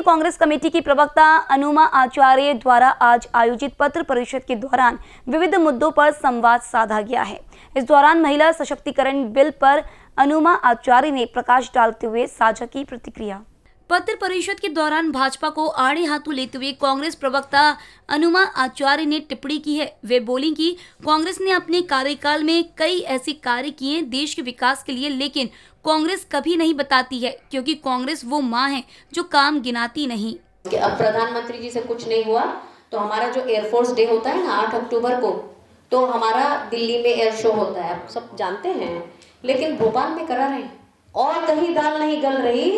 Congress committee की प्रवक्ता अनुमा आचार्य द्वारा आज आयोजित पत्र परिषद के दौरान विविध मुद्दों पर संवाद साधा गया है। इस दौरान महिला सशक्तिकरण बिल पर अनुमा आचार्य ने प्रकाश डालते हुए साझा की प्रतिक्रिया। पत्र परिषद के दौरान भाजपा को आड़े हाथों लेते हुए कांग्रेस प्रवक्ता अनुमा आचार्य ने टिप्पणी की है। वे बोली कि कांग्रेस ने अपने कार्यकाल में कई ऐसे कार्य किए देश के विकास के लिए, लेकिन कांग्रेस कभी नहीं बताती है, क्योंकि कांग्रेस वो माँ है जो काम गिनाती नहीं। अब प्रधानमंत्री जी से कुछ नहीं हुआ तो हमारा जो एयरफोर्स डे होता है ना, आठ अक्टूबर को तो हमारा दिल्ली में एयर शो होता है। आप सब जानते हैं, लेकिन भोपाल में करा रहे और कहीं दाल नहीं गल रही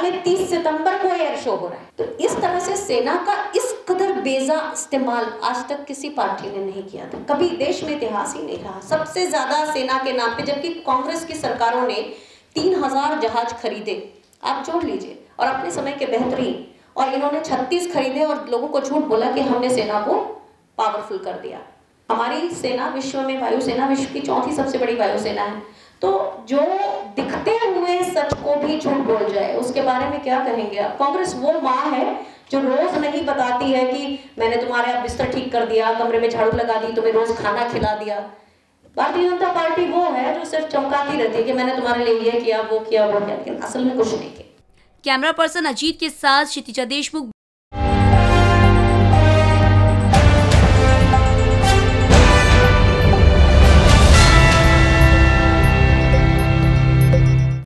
तो में 30 सितंबर को एयर शो हो रहा है। तो इस तरह से सेना का इस कदर बेजा इस्तेमाल आज तक किसी पार्टी ने नहीं किया था। कभी देश में इतिहास ही नहीं रहा। सबसे ज़्यादा सेना के नाम पे, जबकि कांग्रेस की सरकारों ने तीन हज़ार जहाज़ खरीदे। आप जोड़ लीजिए। और अपने समय के बेहतरीन। और इन्होंने छत्तीस खरीदे और लोगों को झूठ बोला कि हमने सेना को पावरफुल कर दिया। हमारी सेना विश्व में वायुसेना विश्व की चौथी सबसे बड़ी वायुसेना है। तो जो दिखते हुए सच को भी झूठ बोल जाए उसके बारे में क्या कहेंगे आप? कांग्रेस वो माँ है जो रोज नहीं बताती है कि मैंने तुम्हारे आप बिस्तर ठीक कर दिया, कमरे में झाड़ू लगा दी, तुम्हें रोज खाना खिला दिया। भारतीय जनता पार्टी वो है जो सिर्फ़ चमकाती रहती है कि मैंने तुम्हारे लिए ये किया, वो किया वो किया, लेकिन असल में कुछ नहीं किया। कैमरा पर्सन अजीत के साथ क्षितिजा देशमुख